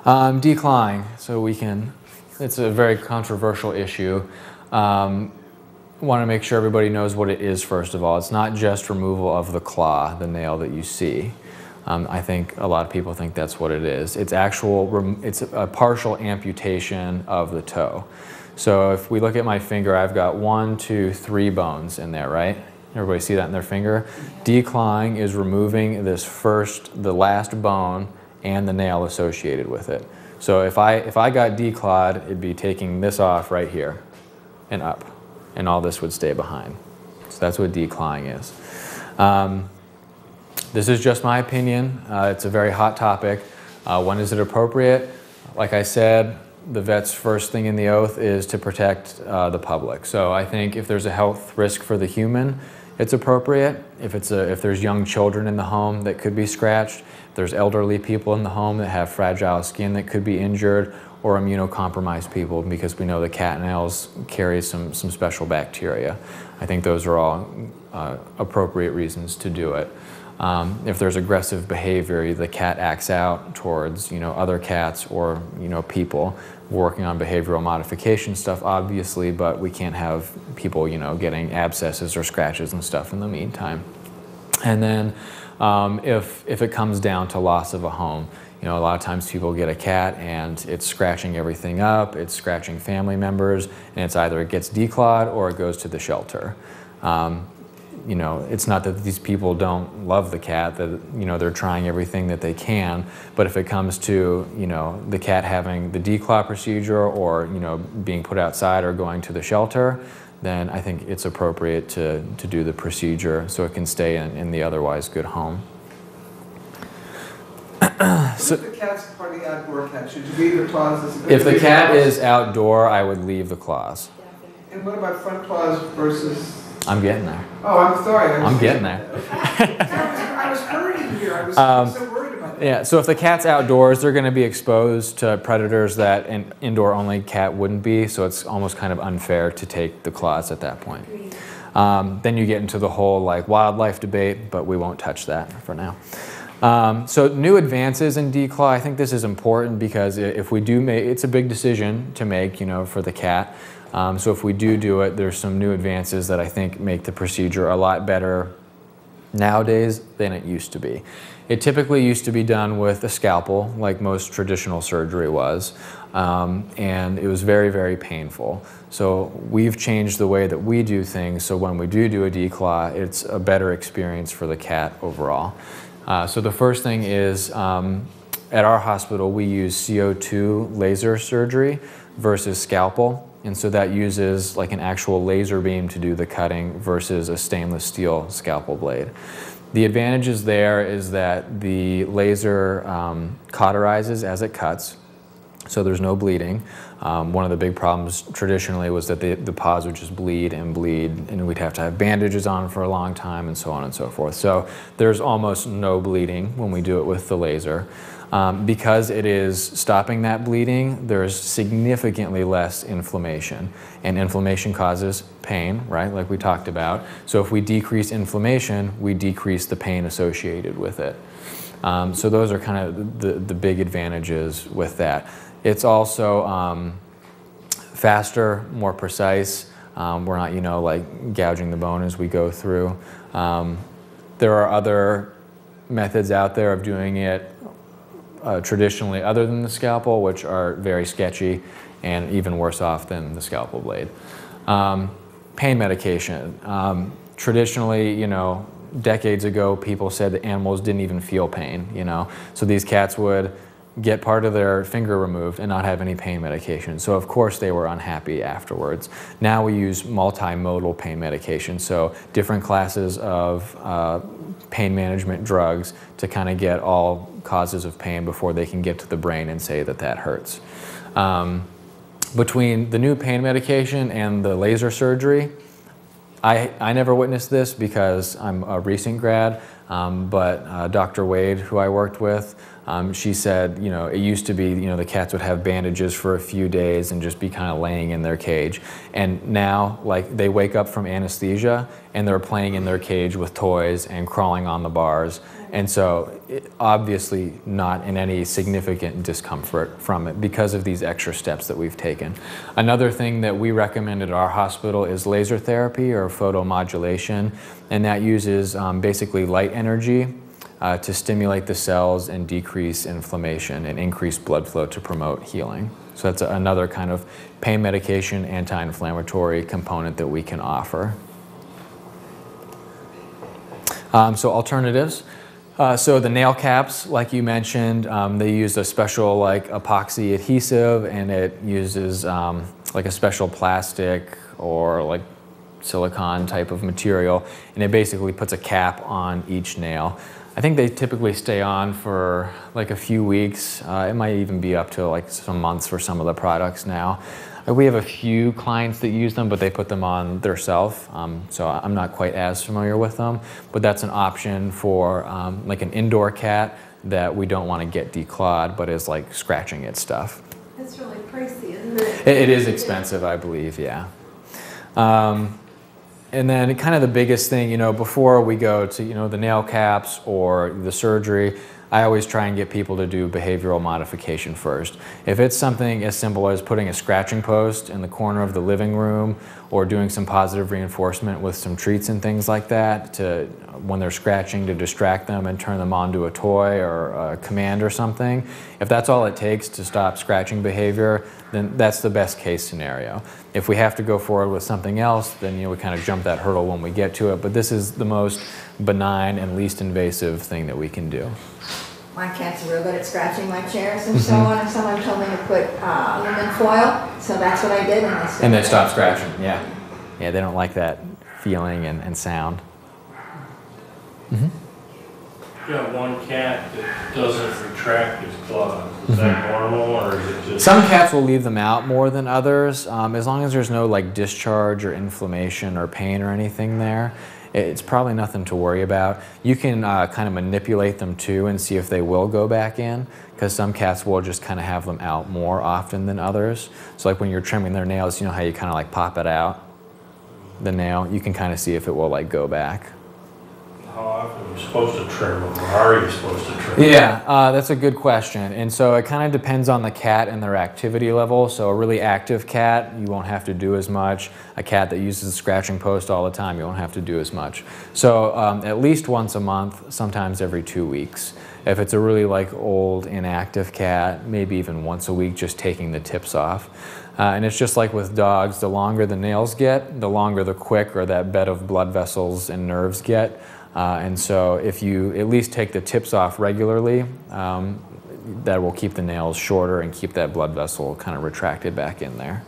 Um, declaw, so we can, it's a very controversial issue. Um, Want to make sure everybody knows what it is first of all. It's not just removal of the claw, the nail that you see. Um, I think a lot of people think that's what it is. It's actual, it's a partial amputation of the toe. So if we look at my finger, I've got one, two, three bones in there, right? Everybody see that in their finger? Declaw is removing this first, the last bone and the nail associated with it. So if I, if I got declawed, it'd be taking this off right here and up, and all this would stay behind. So that's what declawing is. Um, this is just my opinion. Uh, it's a very hot topic. Uh, when is it appropriate? Like I said, the vet's first thing in the oath is to protect uh, the public. So I think if there's a health risk for the human, it's appropriate. If, it's a, if there's young children in the home that could be scratched, there's elderly people in the home that have fragile skin that could be injured, or immunocompromised people because we know the cat nails carry some, some special bacteria. I think those are all uh, appropriate reasons to do it. Um, if there's aggressive behavior, the cat acts out towards you know other cats or you know people. Working on behavioral modification stuff, obviously, but we can't have people you know getting abscesses or scratches and stuff in the meantime. And then um, if if it comes down to loss of a home, you know a lot of times people get a cat and it's scratching everything up, it's scratching family members, and it's either it gets declawed or it goes to the shelter. Um, you know, it's not that these people don't love the cat, that, you know, they're trying everything that they can, but if it comes to, you know, the cat having the declaw procedure or, you know, being put outside or going to the shelter, then I think it's appropriate to, to do the procedure so it can stay in, in the otherwise good home. So, if the cat's part the outdoor cat, should you leave the claws If the cat is outdoor, I would leave the claws. And what about front claws versus? I'm getting there. Oh, I'm sorry. I was- I'm getting there. I was hurrying here. I was Um, so worried about that. Yeah, so if the cat's outdoors, they're going to be exposed to predators that an indoor only cat wouldn't be, so it's almost kind of unfair to take the claws at that point. Um, then you get into the whole like wildlife debate, but we won't touch that for now. Um, so new advances in declaw, I think this is important because if we do make, it's a big decision to make, you know, for the cat. Um, so if we do do it, there's some new advances that I think make the procedure a lot better nowadays than it used to be. It typically used to be done with a scalpel, like most traditional surgery was, um, and it was very, very painful. So we've changed the way that we do things, so when we do do a declaw, it's a better experience for the cat overall. Uh, so the first thing is, um, at our hospital, we use CO2 laser surgery versus scalpel. And so that uses like an actual laser beam to do the cutting versus a stainless steel scalpel blade. The advantages there is that the laser um, cauterizes as it cuts, so there's no bleeding. Um, one of the big problems traditionally was that the, the paws would just bleed and bleed, and we'd have to have bandages on for a long time, and so on and so forth. So there's almost no bleeding when we do it with the laser. Um, because it is stopping that bleeding, there's significantly less inflammation. And inflammation causes pain, right, like we talked about. So if we decrease inflammation, we decrease the pain associated with it. Um, so those are kind of the, the big advantages with that. It's also um, faster, more precise. Um, we're not, you know, like gouging the bone as we go through. Um, there are other methods out there of doing it uh, traditionally other than the scalpel, which are very sketchy and even worse off than the scalpel blade. Um, pain medication. Um, traditionally, you know, decades ago, people said that animals didn't even feel pain, you know. So these cats would get part of their finger removed and not have any pain medication. So of course they were unhappy afterwards. Now we use multimodal pain medication, so different classes of uh, pain management drugs to kind of get all causes of pain before they can get to the brain and say that that hurts. Um, between the new pain medication and the laser surgery, I, I never witnessed this because I'm a recent grad, um, but uh, Dr. Wade, who I worked with, um, she said, you know, it used to be, you know, the cats would have bandages for a few days and just be kind of laying in their cage. And now, like, they wake up from anesthesia and they're playing in their cage with toys and crawling on the bars. And so, it, obviously, not in any significant discomfort from it because of these extra steps that we've taken. Another thing that we recommend at our hospital is laser therapy or photomodulation, and that uses um, basically light energy uh, to stimulate the cells and decrease inflammation and increase blood flow to promote healing. So that's another kind of pain medication, anti-inflammatory component that we can offer. Um, so alternatives. Uh, so the nail caps, like you mentioned, um, they use a special like epoxy adhesive, and it uses um, like a special plastic or like silicone type of material, and it basically puts a cap on each nail. I think they typically stay on for like a few weeks. Uh, it might even be up to like some months for some of the products now. Uh, we have a few clients that use them, but they put them on themselves. Um, so I'm not quite as familiar with them, but that's an option for um, like an indoor cat that we don't want to get declawed, but is like scratching its stuff. That's really pricey, isn't it? It, it is expensive, I believe, yeah. Um, and then kind of the biggest thing, you know, before we go to, you know, the nail caps or the surgery, I always try and get people to do behavioral modification first. If it's something as simple as putting a scratching post in the corner of the living room or doing some positive reinforcement with some treats and things like that to when they're scratching to distract them and turn them onto a toy or a command or something, if that's all it takes to stop scratching behavior, then that's the best case scenario. If we have to go forward with something else, then you know we kind of jump that hurdle when we get to it, but this is the most benign and least invasive thing that we can do. My cats are real good at scratching my chairs and so on, and someone told me to put uh, aluminum foil, so that's what I did, and they stopped. And they stop scratching, yeah. Yeah, they don't like that feeling and, and sound. You got one cat that doesn't retract its claws. Is that normal or is it just? Some cats will leave them out more than others, um, as long as there's no like discharge or inflammation or pain or anything there. It's probably nothing to worry about. You can uh, kind of manipulate them too and see if they will go back in, because some cats will just kind of have them out more often than others. So like when you're trimming their nails, you know how you kind of like pop it out, the nail. You can kind of see if it will like go back. How often are you supposed to trim them or are you supposed to trim them? Yeah, uh, that's a good question. And so it kind of depends on the cat and their activity level. So a really active cat, you won't have to do as much. A cat that uses the scratching post all the time, you won't have to do as much. So um, at least once a month, sometimes every two weeks. If it's a really like old inactive cat, maybe even once a week, just taking the tips off. Uh, and it's just like with dogs, the longer the nails get, the longer the quick or that bed of blood vessels and nerves get. Uh, and so if you at least take the tips off regularly, um, that will keep the nails shorter and keep that blood vessel kind of retracted back in there.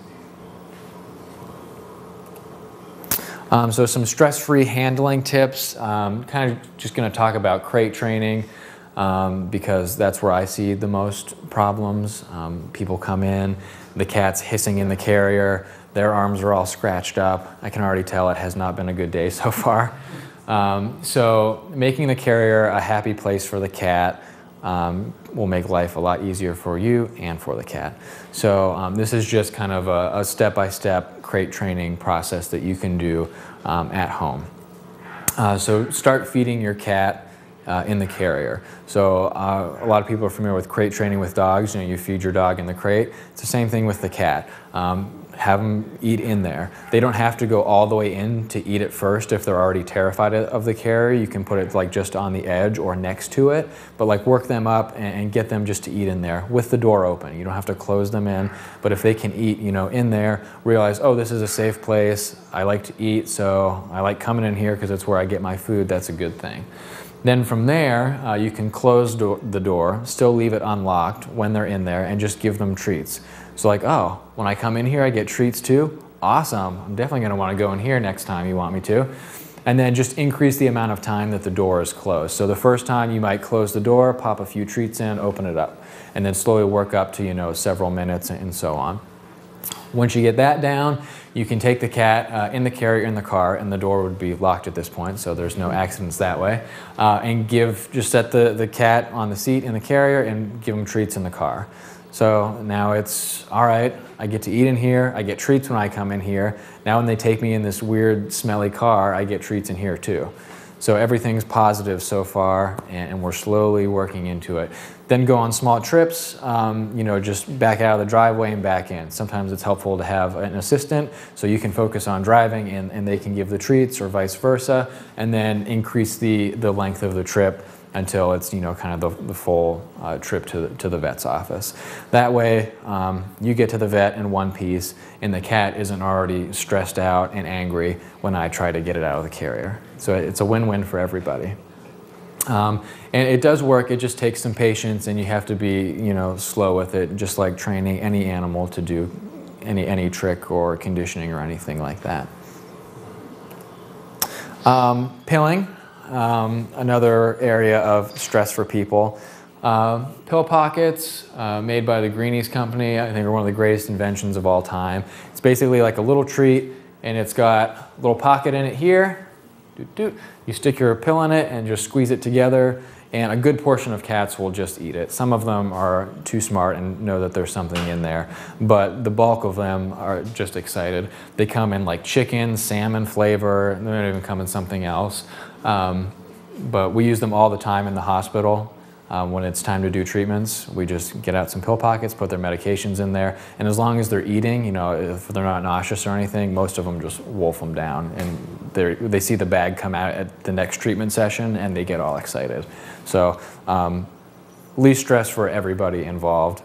Um, so some stress-free handling tips. Um, kind of just going to talk about crate training um, because that's where I see the most problems. Um, people come in, the cat's hissing in the carrier, their arms are all scratched up. I can already tell it has not been a good day so far. Um, so making the carrier a happy place for the cat um, will make life a lot easier for you and for the cat. So um, this is just kind of a, step-by-step crate training process that you can do um, at home. Uh, so start feeding your cat uh, in the carrier. So uh, a lot of people are familiar with crate training with dogs. You know, you feed your dog in the crate. It's the same thing with the cat. Um, have them eat in there. They don't have to go all the way in to eat it first if they're already terrified of the carrier. You can put it like just on the edge or next to it, but like work them up and, and get them just to eat in there with the door open. You don't have to close them in, but if they can eat, you know, in there, realize, oh, this is a safe place. I like to eat, so I like coming in here because it's where I get my food. That's a good thing. Then from there, uh, you can close do- the door, still leave it unlocked when they're in there, and just give them treats. So, like, oh, when I come in here, I get treats too? Awesome. I'm definitely going to want to go in here next time you want me to. And then just increase the amount of time that the door is closed. So, the first time you might close the door, pop a few treats in, open it up, and then slowly work up to, you know, several minutes and so on. Once you get that down, you can take the cat uh, in the carrier in the car, and the door would be locked at this point, so there's no accidents that way. Uh, and give just set the, the cat on the seat in the carrier and give him treats in the car. So now it's all right. I get to eat in here. I get treats when I come in here. Now when they take me in this weird, smelly car, I get treats in here too. So everything's positive so far, and, we're slowly working into it. Then go on small trips, um, you know, just back out of the driveway and back in. Sometimes it's helpful to have an assistant so you can focus on driving and, and they can give the treats or vice versa, and then increase the, the length of the trip until it's you know kind of the, the full uh, trip to the, to the vet's office. That way, um, you get to the vet in one piece, and the cat isn't already stressed out and angry when I try to get it out of the carrier. So it's a win-win for everybody. Um, and it does work. It just takes some patience, and you have to be you know slow with it, just like training any animal to do any any trick or conditioning or anything like that. Um, pilling um, another area of stress for people. Uh, pill pockets, uh, made by the Greenies Company, I think are one of the greatest inventions of all time. It's basically like a little treat, and it's got a little pocket in it here. You stick your pill in it and just squeeze it together, and a good portion of cats will just eat it. Some of them are too smart and know that there's something in there, but the bulk of them are just excited. They come in like chicken, salmon flavor, they don't even come in something else. Um, but we use them all the time in the hospital. Um, when it's time to do treatments, we just get out some pill pockets, put their medications in there, and as long as they're eating, you know, if they're not nauseous or anything, most of them just wolf them down, and they they see the bag come out at the next treatment session, and they get all excited. So um, least stress for everybody involved.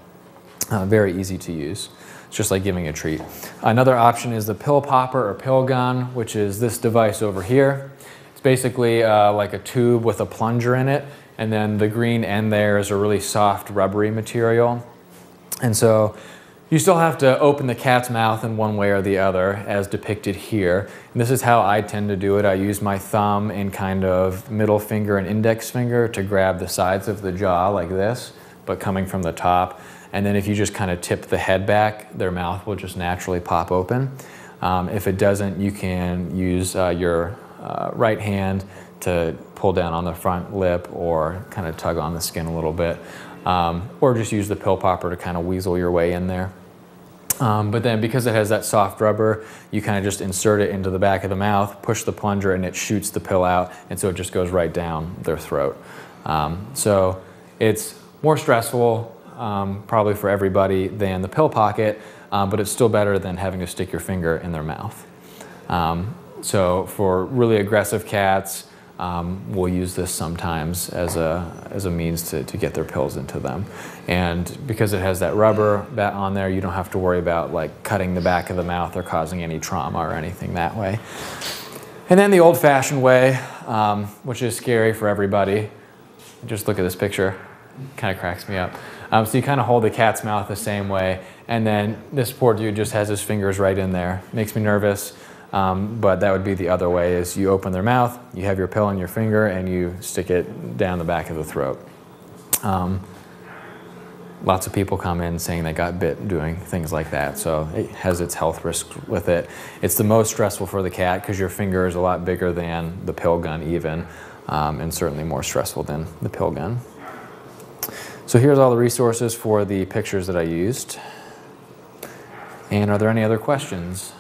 Uh, very easy to use. It's just like giving a treat. Another option is the pill popper or pill gun, which is this device over here basically uh, like a tube with a plunger in it, and then the green end there is a really soft rubbery material. And so you still have to open the cat's mouth in one way or the other, as depicted here. And this is how I tend to do it. I use my thumb and kind of middle finger and index finger to grab the sides of the jaw like this, but coming from the top. And then if you just kind of tip the head back, their mouth will just naturally pop open. Um, if it doesn't, you can use uh, your uh, right hand to pull down on the front lip or kind of tug on the skin a little bit. Um, or just use the pill popper to kind of weasel your way in there. Um, but then because it has that soft rubber, you kind of just insert it into the back of the mouth, push the plunger, and it shoots the pill out, and so it just goes right down their throat. Um, so it's more stressful, um, probably for everybody, than the pill pocket, uh, but it's still better than having to stick your finger in their mouth. So for really aggressive cats, um, we'll use this sometimes as a, as a means to, to get their pills into them. And because it has that rubber on there, you don't have to worry about like cutting the back of the mouth or causing any trauma or anything that way. And then the old fashioned way, um, which is scary for everybody. Just look at this picture, kind of cracks me up. Um, so you kind of hold the cat's mouth the same way, and then this poor dude just has his fingers right in there. Makes me nervous. Um, but that would be the other way is you open their mouth, you have your pill in your finger, and you stick it down the back of the throat. Um, lots of people come in saying they got bit doing things like that, so it has its health risks with it. It's the most stressful for the cat because your finger is a lot bigger than the pill gun even, um, and certainly more stressful than the pill gun. So here's all the resources for the pictures that I used. And are there any other questions?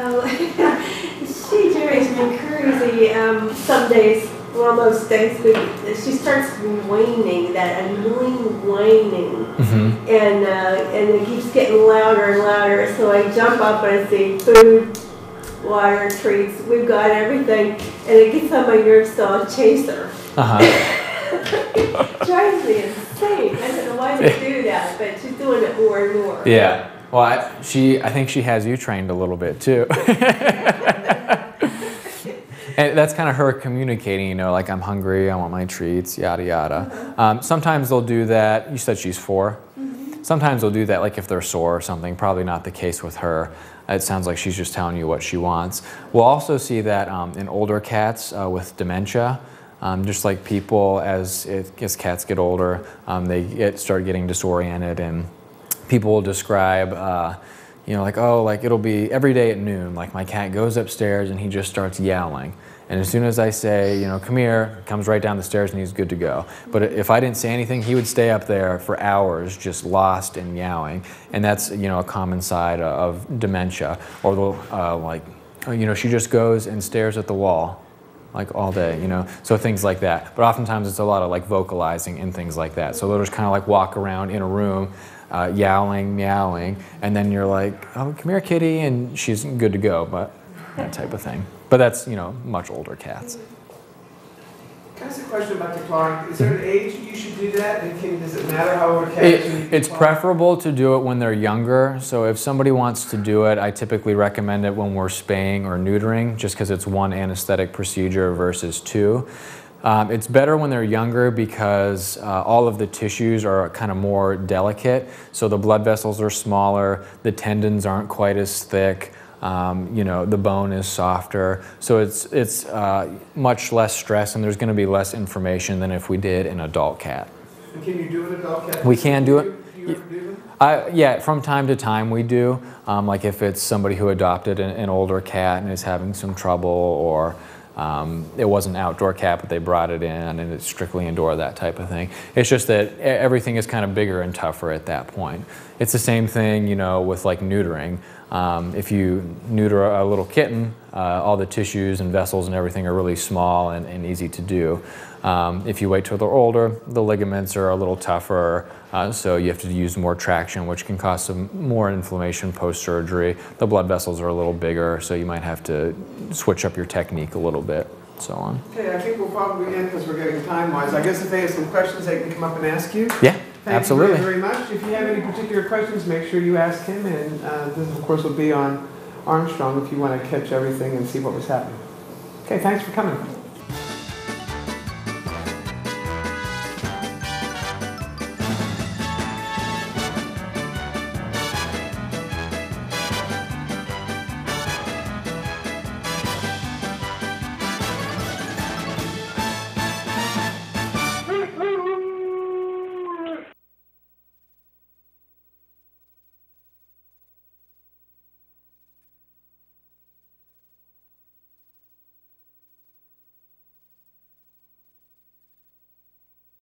Oh, she drives me crazy um, some days of those days, we, she starts whining, that annoying whining. hmm And, uh, and it keeps getting louder and louder, so I jump up and I say, food, water, treats, we've got everything. And it gets on my nerves, so I'll chase her. Uh-huh. Drives me insane. I don't know why they do that, but she's doing it more and more. Yeah. Well, I, she, I think she has you trained a little bit too. and that's kind of her communicating, you know, like I'm hungry, I want my treats, yada yada. Um, sometimes they'll do that. You said she's 4 Sometimes they'll do that, like if they're sore or something. Probably not the case with her. It sounds like she's just telling you what she wants. We'll also see that um, in older cats uh, with dementia. Um, just like people, as, it, as cats get older, um, they get, start getting disoriented and people will describe, uh, you know, like, oh, like it'll be every day at noon, like my cat goes upstairs and he just starts yowling. And as soon as I say, you know, come here, comes right down the stairs and he's good to go. But if I didn't say anything, he would stay up there for hours just lost and yowling. And that's, you know, a common side of dementia. Or they'll, uh, like, oh, you know, she just goes and stares at the wall like all day, you know, so things like that. But oftentimes it's a lot of like vocalizing and things like that. So they'll just kind of like walk around in a room, uh, yowling, meowing, and then you're like, oh, come here, kitty, and she's good to go, but that type of thing. But that's, you know, much older cats. Can I ask a question about the clawing? Is there an age you should do that? And can, does it matter how old a cat It, it's preferable to do it when they're younger. So if somebody wants to do it, I typically recommend it when we're spaying or neutering, just because it's one anesthetic procedure versus two. Um, it's better when they're younger because uh, all of the tissues are kind of more delicate. So the blood vessels are smaller, the tendons aren't quite as thick. Um, you know, the bone is softer, so it's it's uh, much less stress, and there's going to be less inflammation than if we did an adult cat. And Can you do an adult cat? We can do it. You do them? I, yeah, from time to time we do. Um, like if it's somebody who adopted an, an older cat and is having some trouble, or um, it was an outdoor cat but they brought it in and it's strictly indoor, that type of thing. It's just that everything is kind of bigger and tougher at that point. It's the same thing, you know, with like neutering. Um, if you neuter a little kitten, uh, all the tissues and vessels and everything are really small and, and easy to do. Um, if you wait till they're older, the ligaments are a little tougher, uh, so you have to use more traction, which can cause some more inflammation post surgery. The blood vessels are a little bigger, so you might have to switch up your technique a little bit, so on. Okay, I think we'll probably end because we're getting time wise. I guess if they have some questions, they can come up and ask you. Yeah, absolutely. Thank absolutely. you very, very much. If you have any particular questions, make sure you ask him. And uh, this, of course, will be on Armstrong if you want to catch everything and see what was happening. Okay, thanks for coming.